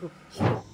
これ